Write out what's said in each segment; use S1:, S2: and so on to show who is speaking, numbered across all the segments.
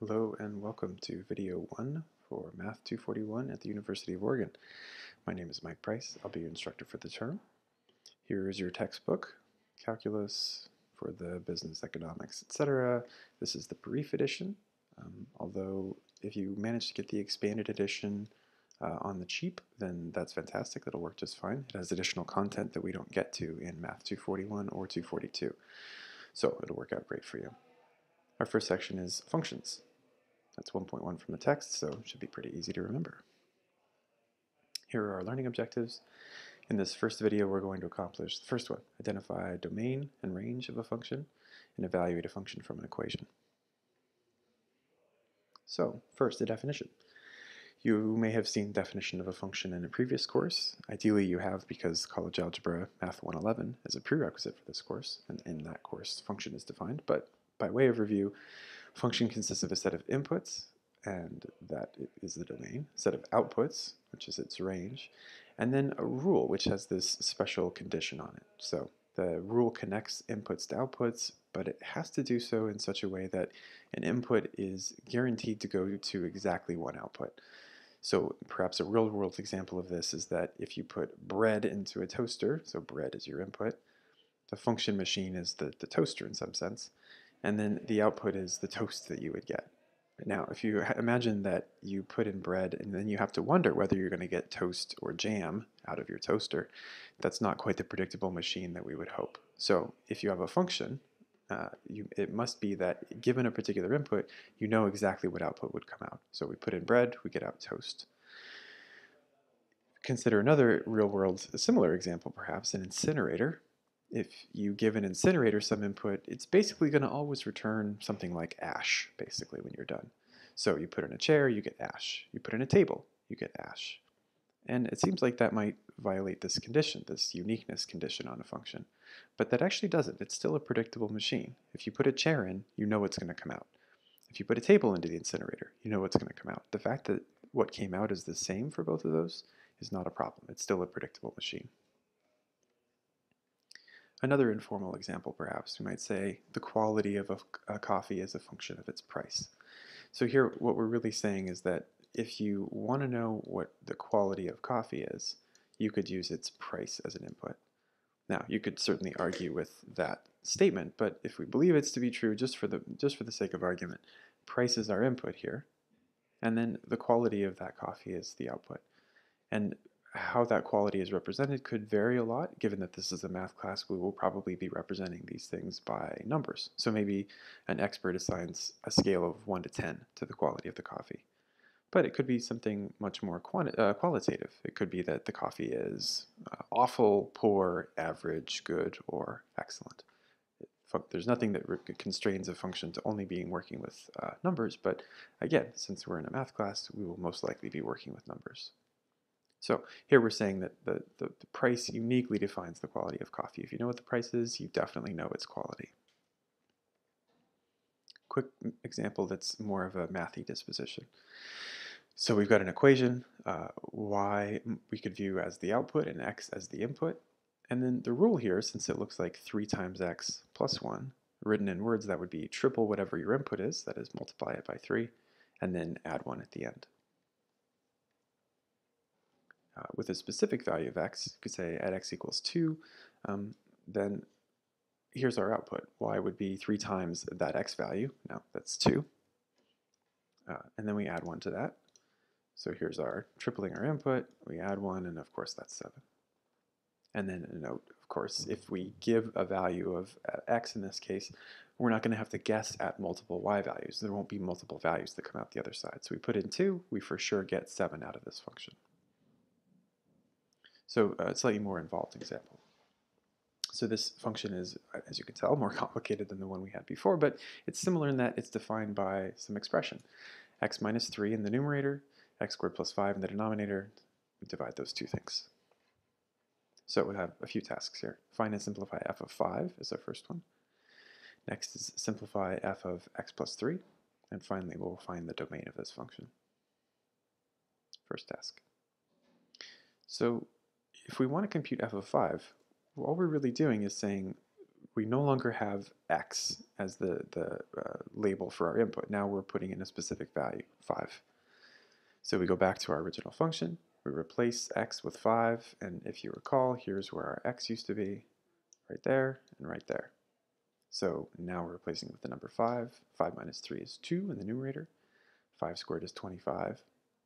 S1: Hello and welcome to video 1 for Math 241 at the University of Oregon. My name is Mike Price. I'll be your instructor for the term. Here is your textbook, Calculus for the Business Economics, etc. This is the brief edition, um, although if you manage to get the expanded edition uh, on the cheap, then that's fantastic. That'll work just fine. It has additional content that we don't get to in Math 241 or 242. So it'll work out great for you. Our first section is functions. That's 1.1 from the text, so it should be pretty easy to remember. Here are our learning objectives. In this first video, we're going to accomplish the first one, identify domain and range of a function, and evaluate a function from an equation. So, first, the definition. You may have seen definition of a function in a previous course. Ideally, you have because College Algebra Math 111 is a prerequisite for this course, and in that course, function is defined, but by way of review, function consists of a set of inputs, and that is the domain, set of outputs, which is its range, and then a rule, which has this special condition on it. So the rule connects inputs to outputs, but it has to do so in such a way that an input is guaranteed to go to exactly one output. So perhaps a real world example of this is that if you put bread into a toaster, so bread is your input, the function machine is the, the toaster in some sense, and then the output is the toast that you would get. Now, if you imagine that you put in bread and then you have to wonder whether you're going to get toast or jam out of your toaster, that's not quite the predictable machine that we would hope. So if you have a function, uh, you, it must be that given a particular input, you know exactly what output would come out. So we put in bread, we get out toast. Consider another real world, similar example perhaps, an incinerator if you give an incinerator some input, it's basically going to always return something like ash, basically, when you're done. So you put in a chair, you get ash. You put in a table, you get ash. And it seems like that might violate this condition, this uniqueness condition on a function. But that actually doesn't. It's still a predictable machine. If you put a chair in, you know what's going to come out. If you put a table into the incinerator, you know what's going to come out. The fact that what came out is the same for both of those is not a problem. It's still a predictable machine. Another informal example, perhaps, we might say the quality of a, a, coffee is a function of its price. So here, what we're really saying is that if you want to know what the quality of coffee is, you could use its price as an input. Now, you could certainly argue with that statement, but if we believe it's to be true, just for the just for the sake of argument, price is our input here, and then the quality of that coffee is the output. And how that quality is represented could vary a lot. Given that this is a math class, we will probably be representing these things by numbers. So maybe an expert assigns a scale of 1 to 10 to the quality of the coffee. But it could be something much more uh, qualitative. It could be that the coffee is uh, awful, poor, average, good, or excellent. There's nothing that constrains a function to only being working with uh, numbers, but again, since we're in a math class, we will most likely be working with numbers. So here we're saying that the, the, the, price uniquely defines the quality of coffee. If you know what the price is, you definitely know its quality. Quick example that's more of a mathy disposition. So we've got an equation, uh, y we could view as the output and x as the input. And then the rule here, since it looks like 3 times x plus 1, written in words, that would be triple whatever your input is, that is multiply it by 3, and then add 1 at the end uh, with a specific value of x, you could say at x equals 2, um, then here's our output. y would be 3 times that x value. Now that's 2. Uh, and then we add 1 to that. So here's our tripling our input. We add 1, and of course that's 7. And then a note, of course, if we give a value of uh, x in this case, we're not going to have to guess at multiple y values. There won't be multiple values that come out the other side. So we put in 2, we for sure get 7 out of this function. So uh, a slightly more involved example. So this function is, as you can tell, more complicated than the one we had before, but it's similar in that it's defined by some expression. x minus 3 in the numerator, x squared plus 5 in the denominator. We divide those two things. So we have a few tasks here. Find and simplify f of 5 is our first one. Next is simplify f of x plus 3. And finally, we'll find the domain of this function. First task. So if we want to compute f of 5, all we're really doing is saying we no longer have x as the, the uh, label for our input. Now we're putting in a specific value, 5. So we go back to our original function, we replace x with 5, and if you recall, here's where our x used to be, right there and right there. So now we're replacing with the number 5. 5 minus 3 is 2 in the numerator. 5 squared is 25,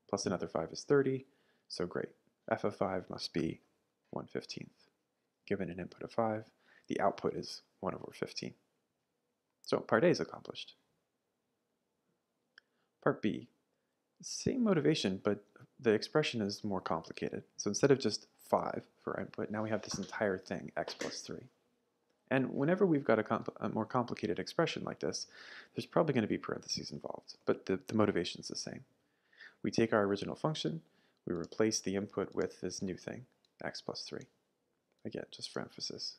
S1: plus another 5 is 30, so great. f of 5 must be 1 15th. Given an input of 5, the output is 1 over 15. So part A is accomplished. Part B, same motivation, but the expression is more complicated. So instead of just 5 for input, now we have this entire thing, x plus 3. And whenever we've got a, a more complicated expression like this, there's probably going to be parentheses involved, but the, the motivation is the same. We take our original function, we replace the input with this new thing, x plus 3. Again, just for emphasis.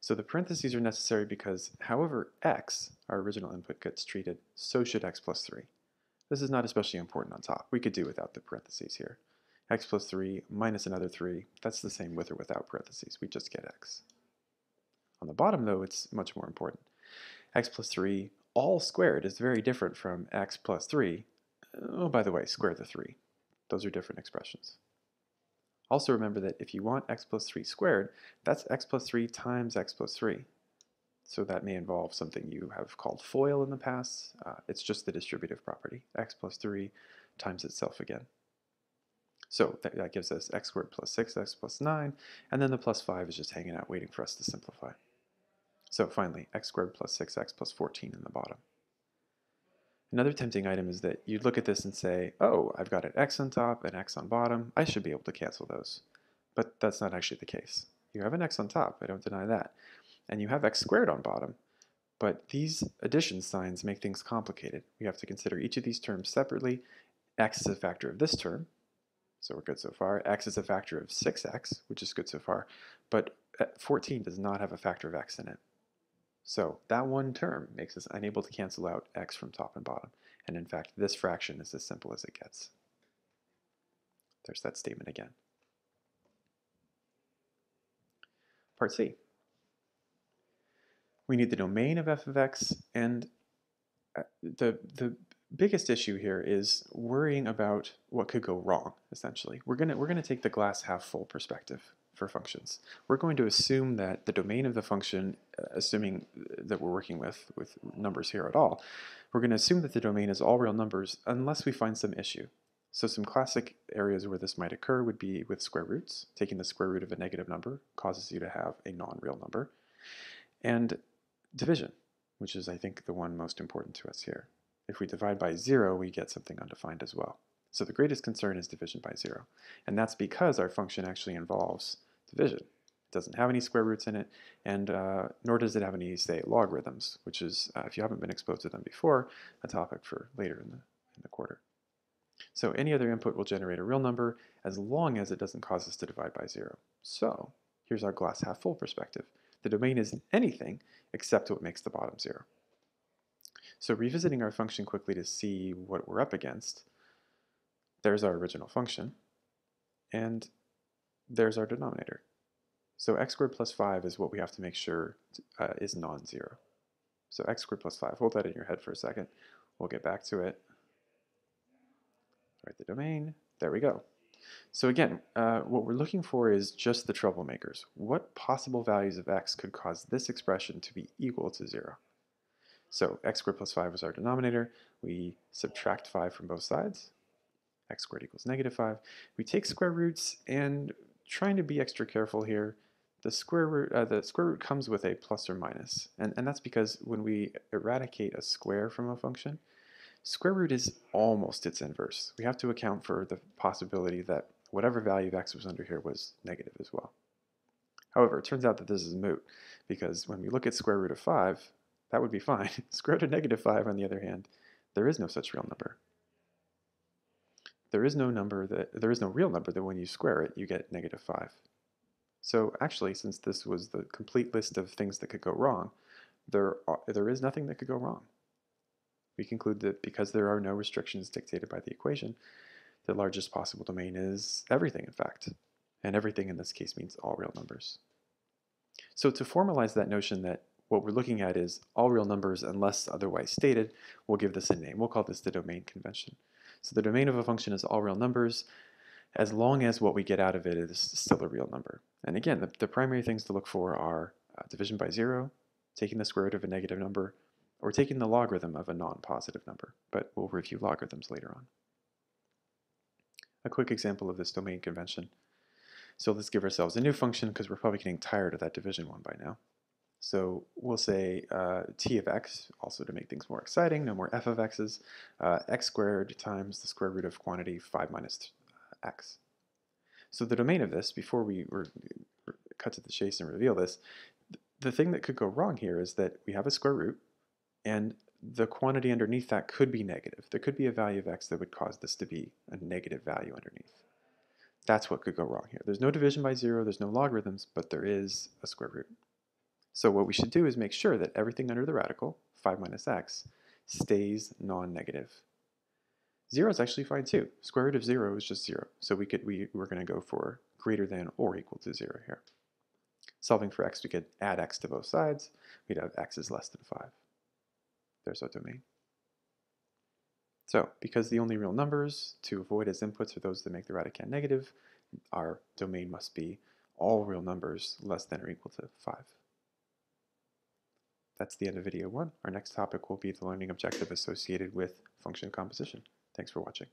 S1: So the parentheses are necessary because however x, our original input, gets treated, so should x plus 3. This is not especially important on top. We could do without the parentheses here. x plus 3 minus another 3, that's the same with or without parentheses. We just get x. On the bottom, though, it's much more important. x plus 3 all squared is very different from x plus 3. Oh, by the way, square the 3. Those are different expressions. Also remember that if you want x plus 3 squared, that's x plus 3 times x plus 3. So that may involve something you have called FOIL in the past. Uh, it's just the distributive property, x plus 3 times itself again. So that, that gives us x squared plus 6x plus 9, and then the plus 5 is just hanging out waiting for us to simplify. So finally, x squared plus 6x plus 14 in the bottom. Another tempting item is that you'd look at this and say, oh, I've got an x on top and x on bottom. I should be able to cancel those. But that's not actually the case. You have an x on top, I don't deny that. And you have x squared on bottom. But these addition signs make things complicated. We have to consider each of these terms separately. x is a factor of this term, so we're good so far. x is a factor of 6x, which is good so far. But uh, 14 does not have a factor of x in it. So that one term makes us unable to cancel out x from top and bottom. And in fact, this fraction is as simple as it gets. There's that statement again. Part C. We need the domain of f of x, and uh, the, the biggest issue here is worrying about what could go wrong, essentially. We're going to we're gonna take the glass half full perspective for functions. We're going to assume that the domain of the function, uh, assuming that we're working with, with numbers here at all, we're going to assume that the domain is all real numbers unless we find some issue. So some classic areas where this might occur would be with square roots. Taking the square root of a negative number causes you to have a non-real number. And division, which is I think the one most important to us here. If we divide by zero, we get something undefined as well. So the greatest concern is division by zero. And that's because our function actually involves division. It doesn't have any square roots in it, and uh, nor does it have any, say, logarithms, which is, uh, if you haven't been exposed to them before, a topic for later in the, in the quarter. So any other input will generate a real number as long as it doesn't cause us to divide by zero. So here's our glass half full perspective. The domain is anything except what makes the bottom zero. So revisiting our function quickly to see what we're up against, there's our original function, and there's our denominator. So x squared plus 5 is what we have to make sure uh, is non-zero. So x squared plus 5, hold that in your head for a second. We'll get back to it. Write the domain. There we go. So again, uh, what we're looking for is just the troublemakers. What possible values of x could cause this expression to be equal to 0? So x squared plus 5 is our denominator. We subtract 5 from both sides. x squared equals negative 5. We take square roots and trying to be extra careful here. The square root, uh, the square root comes with a plus or minus, and, and that's because when we eradicate a square from a function, square root is almost its inverse. We have to account for the possibility that whatever value of x was under here was negative as well. However, it turns out that this is moot, because when we look at square root of 5, that would be fine. square root of negative 5, on the other hand, there is no such real number there is no number that there is no real number that when you square it you get negative 5. So actually since this was the complete list of things that could go wrong, there are, there is nothing that could go wrong. We conclude that because there are no restrictions dictated by the equation, the largest possible domain is everything in fact. And everything in this case means all real numbers. So to formalize that notion that what we're looking at is all real numbers unless otherwise stated, we'll give this a name. We'll call this the domain convention. So the domain of a function is all real numbers as long as what we get out of it is still a real number. And again, the, the primary things to look for are uh, division by zero, taking the square root of a negative number, or taking the logarithm of a non-positive number, but we'll review logarithms later on. A quick example of this domain convention. So let's give ourselves a new function because we're probably getting tired of that division one by now. So we'll say uh, t of x, also to make things more exciting, no more f of x's, uh, x squared times the square root of quantity 5 minus x. So the domain of this, before we cut to the chase and reveal this, the thing that could go wrong here is that we have a square root, and the quantity underneath that could be negative. There could be a value of x that would cause this to be a negative value underneath. That's what could go wrong here. There's no division by zero, there's no logarithms, but there is a square root. So what we should do is make sure that everything under the radical, 5 minus x, stays non-negative. 0 is actually fine too. Square root of 0 is just 0. So we could, we, we're going to go for greater than or equal to 0 here. Solving for x, we could add x to both sides. We'd have x is less than 5. There's our domain. So, because the only real numbers to avoid as inputs are those that make the radicand negative, our domain must be all real numbers less than or equal to 5. That's the end of video one. Our next topic will be the learning objective associated with function composition. Thanks for watching.